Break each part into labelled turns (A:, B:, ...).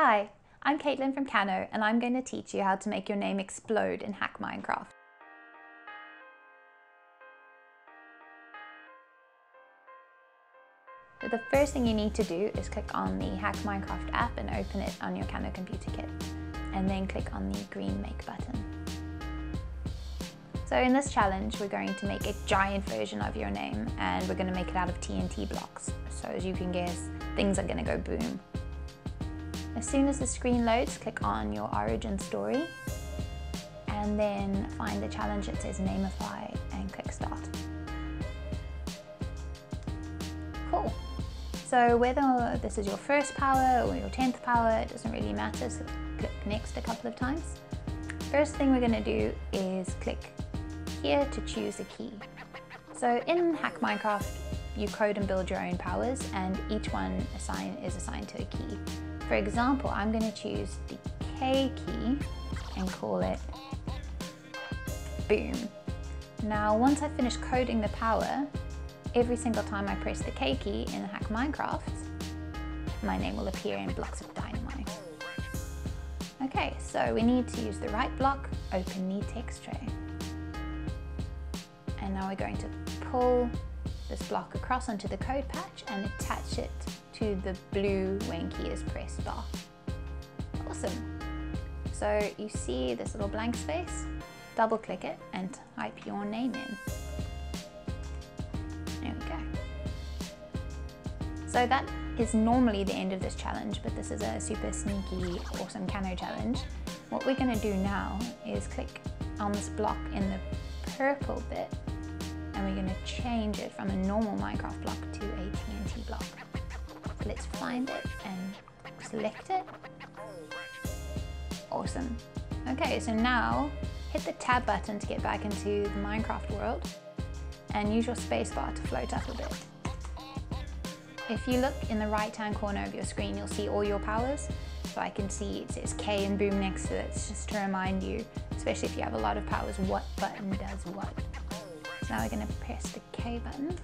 A: Hi, I'm Caitlin from Kano and I'm going to teach you how to make your name explode in Hack Minecraft. So the first thing you need to do is click on the Hack Minecraft app and open it on your Kano computer kit. And then click on the green make button. So in this challenge, we're going to make a giant version of your name and we're going to make it out of TNT blocks. So as you can guess, things are going to go boom. As soon as the screen loads, click on your origin story and then find the challenge that says Nameify and click start. Cool. So whether this is your first power or your 10th power, it doesn't really matter, so click next a couple of times. First thing we're going to do is click here to choose a key. So in Hack Minecraft, you code and build your own powers and each one assign, is assigned to a key. For example, I'm going to choose the K key and call it boom. Now, once I finish coding the power, every single time I press the K key in Hack Minecraft, my name will appear in blocks of dynamite. Okay, so we need to use the right block, open the text tray. And now we're going to pull this block across onto the code patch and attach it to the blue when key is pressed bar. Awesome. So you see this little blank space, double click it and type your name in. There we go. So that is normally the end of this challenge, but this is a super sneaky, awesome Kano challenge. What we're gonna do now is click on this block in the purple bit and we're gonna change it from a normal Minecraft block to a TNT block. So let's find it and select it. Awesome. Okay, so now hit the tab button to get back into the Minecraft world and use your spacebar to float up a bit. If you look in the right hand corner of your screen, you'll see all your powers. So I can see it says K and boom next to it, it's just to remind you, especially if you have a lot of powers, what button does what. Now we're gonna press the K button.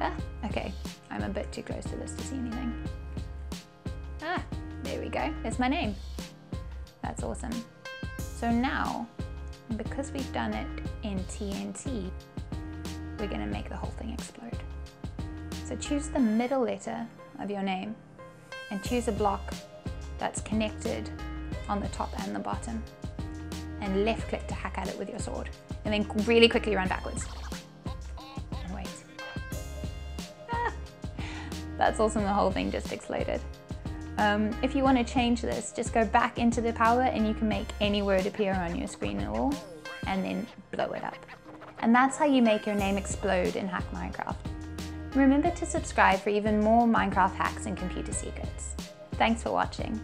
A: Ah, okay, I'm a bit too close to this to see anything. Ah, there we go, there's my name. That's awesome. So now, because we've done it in TNT, we're gonna make the whole thing explode. So choose the middle letter of your name and choose a block that's connected on the top and the bottom and left click to hack at it with your sword and then really quickly run backwards and wait. That's awesome, the whole thing just exploded. Um, if you want to change this, just go back into the power and you can make any word appear on your screen at all and then blow it up. And that's how you make your name explode in Hack Minecraft. Remember to subscribe for even more Minecraft hacks and computer secrets. Thanks for watching.